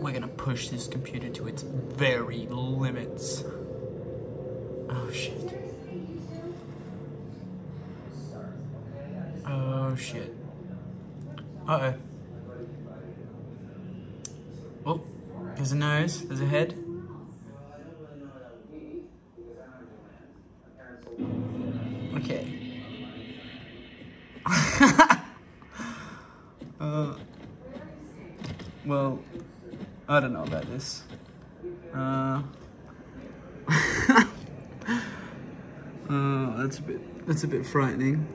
we're gonna push this computer to its very limits. Oh shit. Oh shit. Uh oh. Oh, there's a nose, there's a head. Okay. uh, well, I don't know about this. Uh, uh, that's a bit that's a bit frightening.